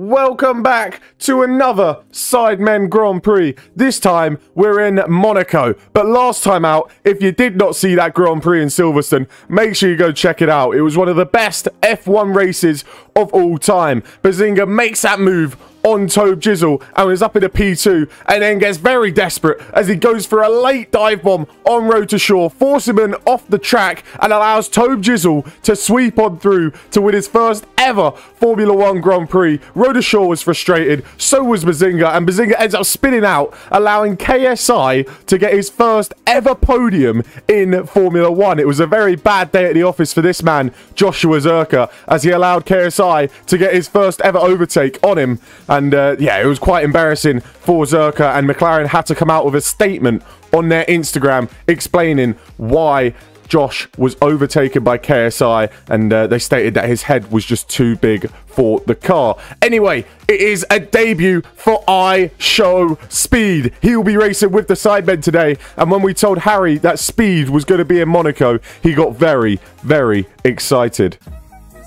Welcome back to another Sidemen Grand Prix. This time we're in Monaco. But last time out, if you did not see that Grand Prix in Silverstone, make sure you go check it out. It was one of the best F1 races of all time. Behzinga makes that move on Tobjizzle and was up in a P2 and then gets very desperate as he goes for a late dive bomb on Wroetoshaw, forcing him off the track and allows Tobjizzle to sweep on through to win his first ever Formula One Grand Prix. Shore was frustrated, so was Behzinga, and Behzinga ends up spinning out, allowing KSI to get his first ever podium in Formula One. It was a very bad day at the office for this man, Joshua Zerkaa, as he allowed KSI to get his first ever overtake on him. And uh, yeah, it was quite embarrassing for Zerkaa, and McLaren had to come out with a statement on their Instagram explaining why Josh was overtaken by KSI, and uh, they stated that his head was just too big for the car. Anyway, it is a debut for I Show Speed. He will be racing with the Sidemen today, and when we told Harry that Speed was going to be in Monaco, he got very, very excited.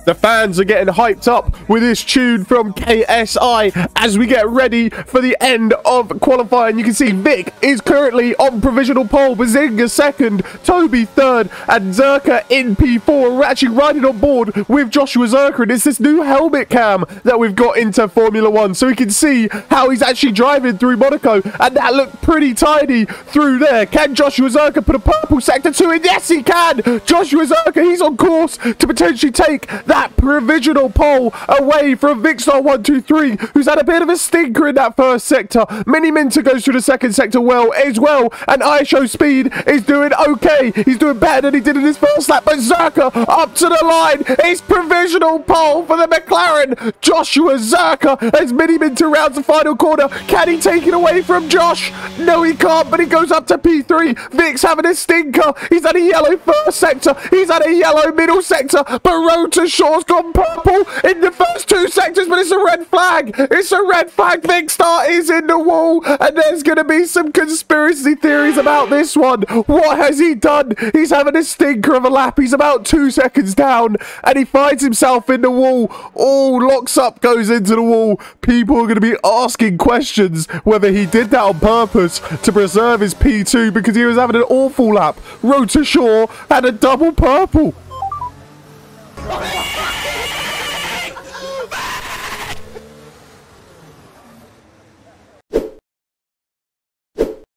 The fans are getting hyped up with this tune from KSI as we get ready for the end of qualifying. You can see Vic is currently on provisional pole, Behzinga second, Tobi third, and Zerkaa in P4. We're actually riding on board with Joshua Zerkaa, and it's this new helmet cam that we've got into Formula One, so we can see how he's actually driving through Monaco, and that looked pretty tidy through there. Can Joshua Zerkaa put a purple sector two in? Yes, he can! Joshua Zerkaa, he's on course to potentially take that provisional pole away from Vikkstar123, who's had a bit of a stinker in that first sector. Mini Minter goes through the second sector well as well, and I Show Speed is doing okay. He's doing better than he did in his first lap, but Zerkaa up to the line. It's provisional pole for the McLaren. Joshua Zerkaa as Mini Minter rounds the final corner. Can he take it away from Josh? No, he can't, but he goes up to P3. Vic's having a stinker. He's had a yellow first sector. He's had a yellow middle sector, but road to shore's gone purple in the first two sectors, but it's a red flag. It's a red flag. Vikkstar is in the wall, and there's going to be some conspiracy theories about this one. What has he done? He's having a stinker of a lap. He's about two seconds down, and he finds himself in the wall. Oh, locks up, goes into the wall. People are going to be asking questions whether he did that on purpose to preserve his P2 because he was having an awful lap. Road to had a double purple.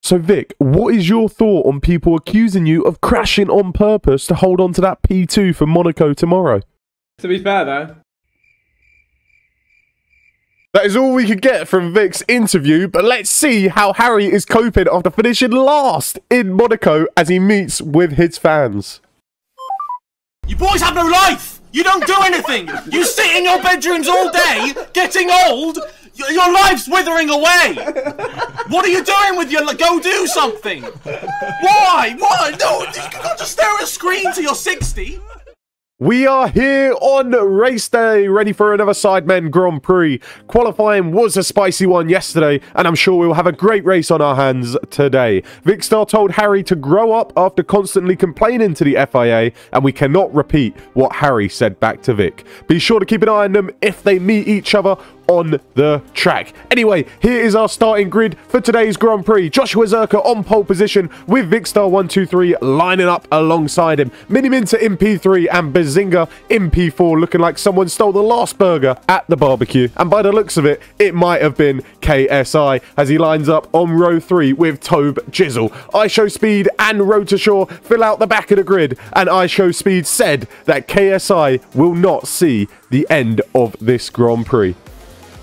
So, Vic, what is your thought on people accusing you of crashing on purpose to hold on to that P2 for Monaco tomorrow? To be fair, though, That is all we could get from Vic's interview, but let's see how Harry is coping after finishing last in Monaco as he meets with his fans. You boys have no life! You don't do anything! You sit in your bedrooms all day, getting old! Your life's withering away! What are you doing with your... Go do something! Why? Why? No, you can't just stare at a screen till you're 60! We are here on race day, ready for another Sidemen Grand Prix. Qualifying was a spicy one yesterday, and I'm sure we'll have a great race on our hands today. Vikkstar told Harry to grow up after constantly complaining to the FIA, and we cannot repeat what Harry said back to Vic. Be sure to keep an eye on them if they meet each other on the track. Anyway, here is our starting grid for today's Grand Prix. Joshua Zerkaa on pole position with Vikkstar123 lining up alongside him. Mini Minter in P3 and Behzinga in P4 looking like someone stole the last burger at the barbecue. And by the looks of it, it might have been KSI as he lines up on row 3 with Tobe Jizzle. I Show Speed and Wroetoshaw fill out the back of the grid and I Show Speed said that KSI will not see the end of this Grand Prix.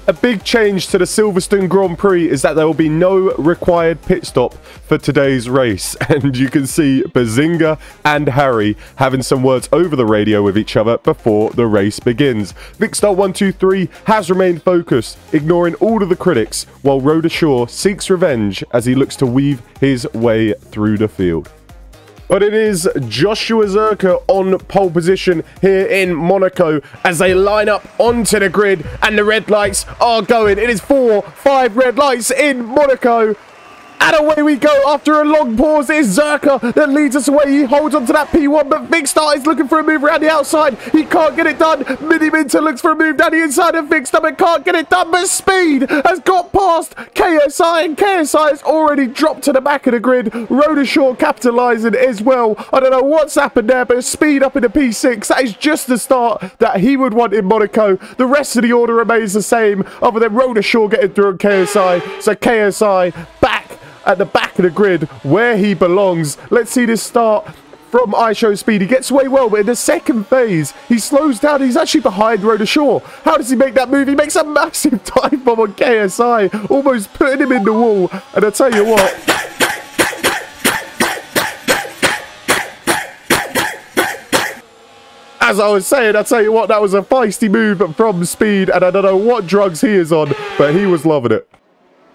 A big change to the Silverstone Grand Prix is that there will be no required pit stop for today's race. And you can see Behzinga and Harry having some words over the radio with each other before the race begins. Vikkstar123 has remained focused, ignoring all of the critics, while Wroetoshaw seeks revenge as he looks to weave his way through the field. But it is Joshua Zerkaa on pole position here in Monaco as they line up onto the grid and the red lights are going. It is four, five red lights in Monaco. And away we go after a long pause. It's Zerkaa that leads us away. He holds onto that P1, but Vikkstar is looking for a move around the outside. He can't get it done. Mini Minter looks for a move down the inside of Vikkstar, but can't get it done. But Speed has got past KSI, and KSI has already dropped to the back of the grid. Wroetoshaw capitalising as well. I don't know what's happened there, but Speed up in the P6. That is just the start that he would want in Monaco. The rest of the order remains the same, other than Wroetoshaw getting through on KSI. So KSI back at the back of the grid where he belongs. Let's see this start from iShow Speed. He gets away well, but in the second phase, he slows down. He's actually behind Wroetoshaw. How does he make that move? He makes a massive dive bomb on KSI, almost putting him in the wall. And I tell you what, as I was saying, I tell you what, that was a feisty move from Speed, and I don't know what drugs he is on, but he was loving it.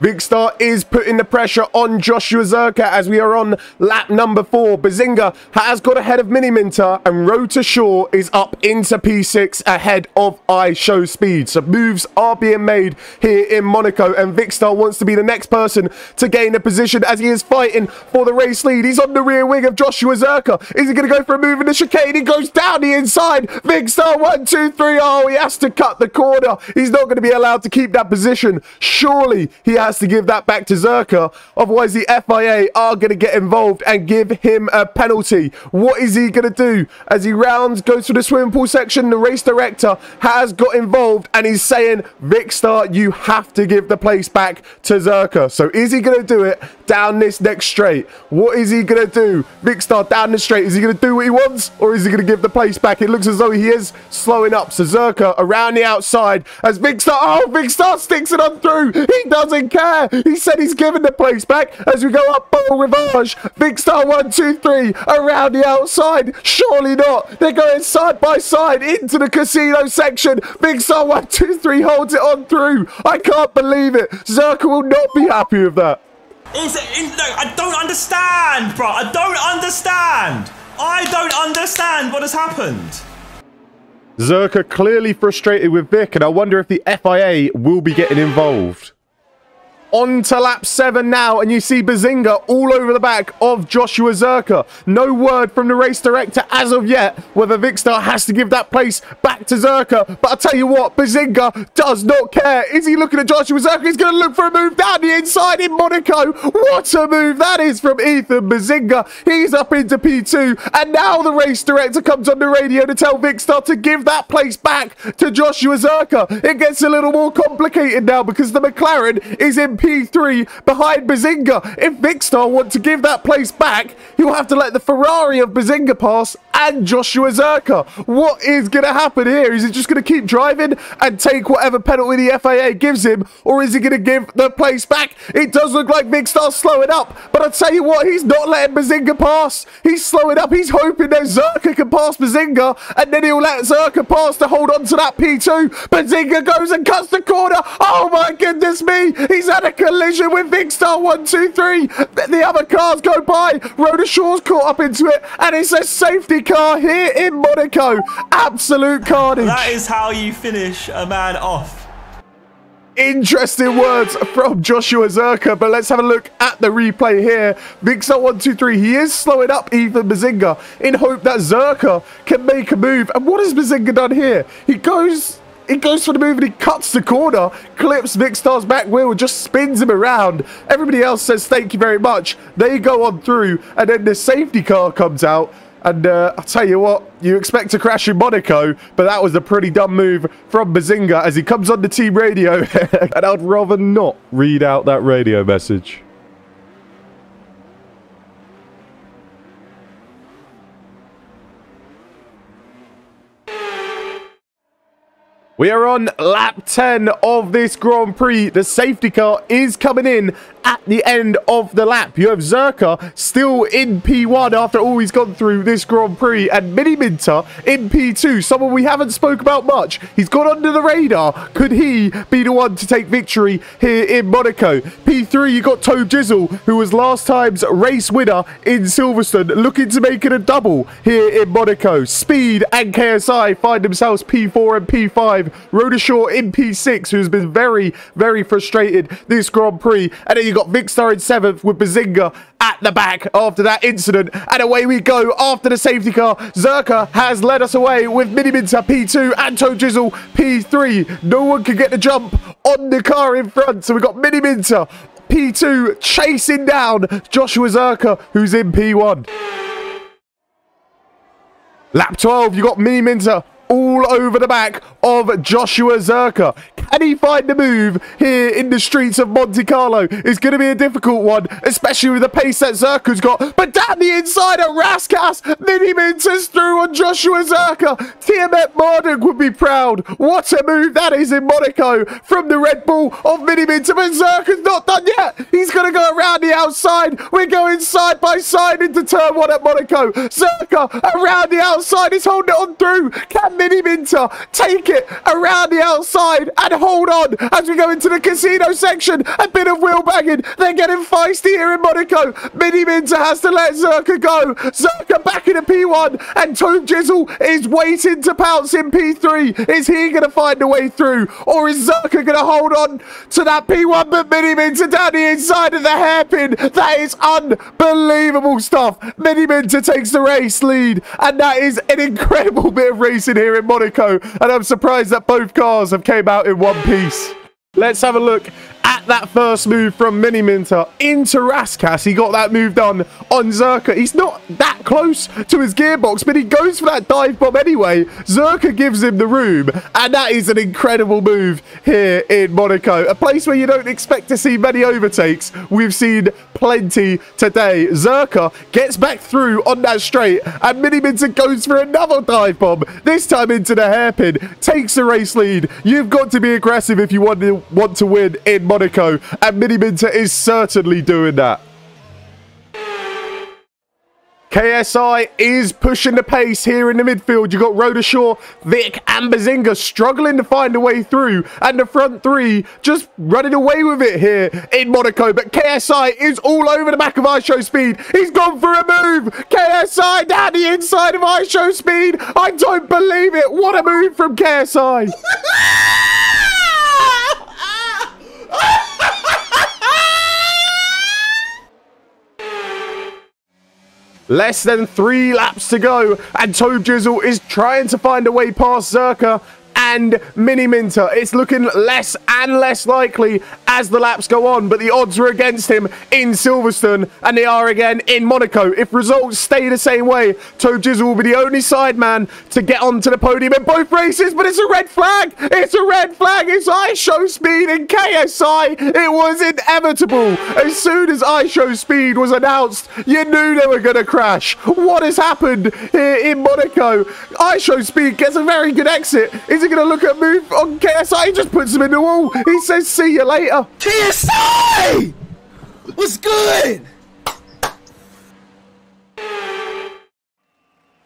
Vikkstar is putting the pressure on Joshua Zerkaa as we are on lap number four. Behzinga has got ahead of Mini Minter and Wroetoshaw is up into P6 ahead of I Show Speed. So moves are being made here in Monaco and Vikkstar wants to be the next person to gain a position as he is fighting for the race lead. He's on the rear wing of Joshua Zerkaa. Is he going to go for a move in the chicane? He goes down the inside. Vikkstar, one, two, three. Oh, he has to cut the corner. He's not going to be allowed to keep that position. Surely he has has to give that back to Zerkaa. Otherwise, the FIA are going to get involved and give him a penalty. What is he going to do? As he rounds, goes to the swimming pool section, the race director has got involved and he's saying, Vikkstar, you have to give the place back to Zerkaa. So is he going to do it down this next straight? What is he going to do? Vikkstar down the straight. Is he going to do what he wants or is he going to give the place back? It looks as though he is slowing up. So Zerkaa around the outside as Vikkstar, oh, Vikkstar sticks it on through. He doesn't care. He said he's giving the place back as we go up Beau Rivage. Vikkstar one, two, three around the outside. Surely not. They're going side by side into the casino section. Vikkstar one, two, three holds it on through. I can't believe it. Zerkaa will not be happy with that. Is it, in, no, I don't understand, bro. I don't understand. I don't understand what has happened. Zerkaa clearly frustrated with Vic, and I wonder if the FIA will be getting involved. On to lap 7 now, and you see Behzinga all over the back of Joshua Zerkaa. No word from the race director as of yet whether Vikkstar has to give that place back to Zerkaa. But I'll tell you what, Behzinga does not care. Is he looking at Joshua Zerkaa? He's going to look for a move down the inside in Monaco. What a move that is from Ethan Behzinga. He's up into P2, and now the race director comes on the radio to tell Vikkstar to give that place back to Joshua Zerkaa. It gets a little more complicated now because the McLaren is in P3 behind Behzinga. If Vikkstar want to give that place back, he'll have to let the Ferrari of Behzinga pass and Joshua Zerkaa. What is going to happen here? Is he just going to keep driving and take whatever penalty the FIA gives him? Or is he going to give the place back? It does look like Vikkstar's slowing up. But I'll tell you what, he's not letting Behzinga pass. He's slowing up. He's hoping that Zerkaa can pass Behzinga. And then he'll let Zerkaa pass to hold on to that P2. Behzinga goes and cuts the corner. Oh my goodness me. He's had a collision with. One, two, three. The other cars go by. Wroetoshaw's caught up into it. And it's a safety car here in Monaco. Absolute carnage. That is how you finish a man off. Interesting words from Joshua Zerkaa, but let's have a look at the replay here. Vikkstar 123, he is slowing up Ethan Behzinga in hope that Zerkaa can make a move. And what has Behzinga done here? He goes he goes for the move and he cuts the corner, clips Vikkstar's back wheel, just spins him around. Everybody else says thank you very much. They go on through, and then the safety car comes out. And uh, I'll tell you what, you expect to crash in Monaco, but that was a pretty dumb move from Behzinga as he comes on the team radio. and I'd rather not read out that radio message. We are on lap 10 of this Grand Prix. The safety car is coming in at the end of the lap. You have Zerkaa still in P1 after all he's gone through this Grand Prix and Mini Minter in P2. Someone we haven't spoke about much. He's gone under the radar. Could he be the one to take victory here in Monaco? P3, you got Tobjizzle, who was last time's race winner in Silverstone, looking to make it a double here in Monaco. Speed and KSI find themselves P4 and P5. Wroetoshaw in P6, who's been very, very frustrated this Grand Prix. And then you got got Vikkstar in seventh with Behzinga at the back after that incident. And away we go after the safety car. Zerkaa has led us away with Miniminter P2 and Tobjizzle P3. No one can get the jump on the car in front. So we've got Miniminter P2 chasing down Joshua Zerkaa, who's in P1. Lap 12, you got Mini Minter all over the back of Joshua Zerkaa. Can he find the move here in the streets of Monte Carlo? It's going to be a difficult one, especially with the pace that Zerkaa's got. But down the inside at Rascasse, Mini Minter's through on Joshua Zerkaa. Tiamat Marduk would be proud. What a move that is in Monaco from the Red Bull of Mini Minter. But Zerkaa's not done yet. He's going to go around the outside. We're going side by side into turn one at Monaco. Zerkaa around the outside. He's holding it on through. Can Mini Minter take it around the outside and hold on as we go into the casino section. A bit of wheel banging. They're getting feisty here in Monaco. Mini Minter has to let Zerkaa go. Zerkaa back in a P1 and Tobjizzle is waiting to pounce in P3. Is he going to find a way through or is Zerkaa going to hold on to that P1 but Mini Minter down the inside of the hairpin. That is unbelievable stuff. Mini Minter takes the race lead and that is an incredible bit of racing here in Monaco and I'm surprised that both cars have came out in one piece. Let's have a look at that first move from Mini Minter into Rascasse. He got that move done on Zerkaa. He's not that close to his gearbox, but he goes for that dive bomb anyway. Zerkaa gives him the room, and that is an incredible move here in Monaco. A place where you don't expect to see many overtakes. We've seen plenty today. Zerkaa gets back through on that straight, and Mini Minter goes for another dive bomb, this time into the hairpin, takes the race lead. You've got to be aggressive if you want to, want to win in Monaco. Monaco, and Mini Minter is certainly doing that. KSI is pushing the pace here in the midfield. You've got Wroetoshaw, Vic, and Behzinga struggling to find a way through. And the front three just running away with it here in Monaco. But KSI is all over the back of iShow Speed. He's gone for a move. KSI down the inside of iShow Speed. I don't believe it. What a move from KSI. Less than three laps to go, and Tobjizzle is trying to find a way past Zerkaa and Mini Minter. It's looking less and less likely as the laps go on, but the odds were against him in Silverstone, and they are again in Monaco. If results stay the same way, Tobjizzle will be the only sideman to get onto the podium in both races, but it's a red flag! It's a red flag! It's iShow Speed in KSI! It was inevitable! As soon as iShow Speed was announced, you knew they were going to crash. What has happened here in Monaco? iShow Speed gets a very good exit. Is it going to look at me on KSI? He just puts him in the wall. He says, see you later. KSI! What's good?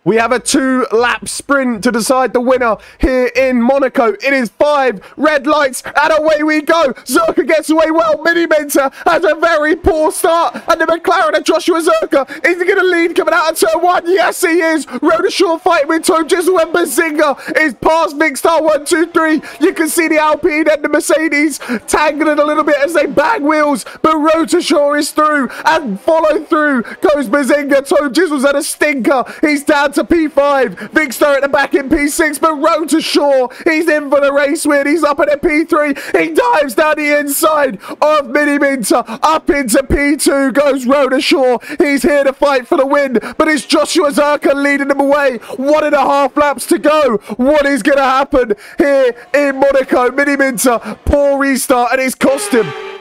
We have a two-lap sprint to decide the winner here in Monaco. It is five red lights, and away we go. Zerkaa gets away well. Mini Minter has a very poor start, and the McLaren of Joshua Zerkaa is he going to lead coming out of turn one? Yes, he is. Wroetoshaw fighting with Tobjizzle and Behzinga is past Vikkstar one, two, three. You can see the Alpine and the Mercedes tangling a little bit as they bang wheels, but Wroetoshaw is through and follow through goes Behzinga. Tome Jizzle's at a stinker. He's down to P5. Vikkstar at the back in P6, but Wroetoshaw. He's in for the race win. He's up at a P3. He dives down the inside of Mini Minter. Up into P2 goes Wroetoshaw. He's here to fight for the win, but it's Joshua Zerkaa leading him away. One and a half laps to go. What is going to happen here in Monaco? Mini Minter, poor restart, and it's cost him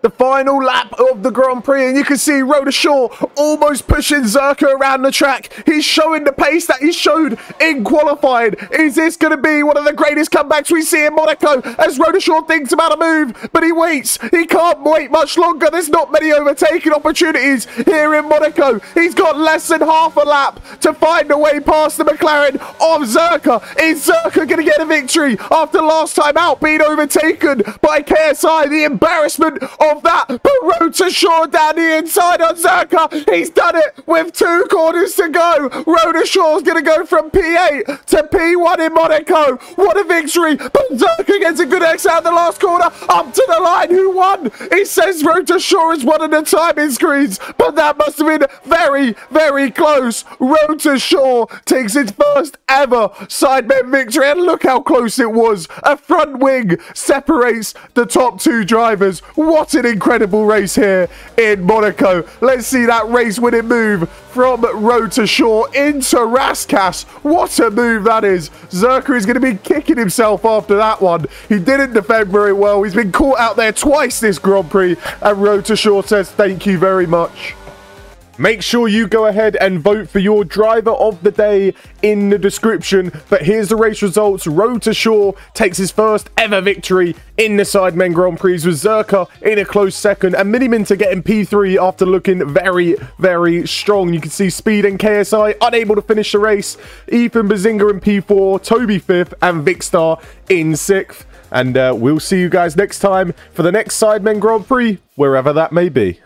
the final lap of the Grand Prix, and you can see Wroetoshaw almost pushing Zerkaa around the track. He's showing the pace that he showed in qualifying. Is this going to be one of the greatest comebacks we see in Monaco as Wroetoshaw thinks about a move, but he waits. He can't wait much longer. There's not many overtaking opportunities here in Monaco. He's got less than half a lap to find a way past the McLaren of Zerkaa. Is Zerkaa going to get a victory after last time out being overtaken by KSI? The embarrassment of of that. But Wroetoshaw down the inside on Zerkaa. He's done it with two corners to go. Wroetoshaw's going to go from P8 to P1 in Monaco. What a victory. But Zerkaa gets a good X out the last corner. Up to the line. Who won? He says to Shore is one of the timing screens. But that must have been very, very close. To Shore takes its first ever Sidemen victory. And look how close it was. A front wing separates the top two drivers. What an incredible race here in Monaco. Let's see that race winning move from Wroetoshaw into Rascasse. What a move that is. Zerkaa is going to be kicking himself after that one. He didn't defend very well. He's been caught out there twice this Grand Prix. And Wroetoshaw says thank you very much. Make sure you go ahead and vote for your driver of the day in the description. But here's the race results. Wroetoshaw takes his first ever victory in the Sidemen Grand Prix with Zerkaa in a close second and Miniminter getting P3 after looking very, very strong. You can see Speed and KSI unable to finish the race. Ethan Behzinga in P4, Tobi 5th and Vikkstar in 6th. And uh, we'll see you guys next time for the next Sidemen Grand Prix, wherever that may be.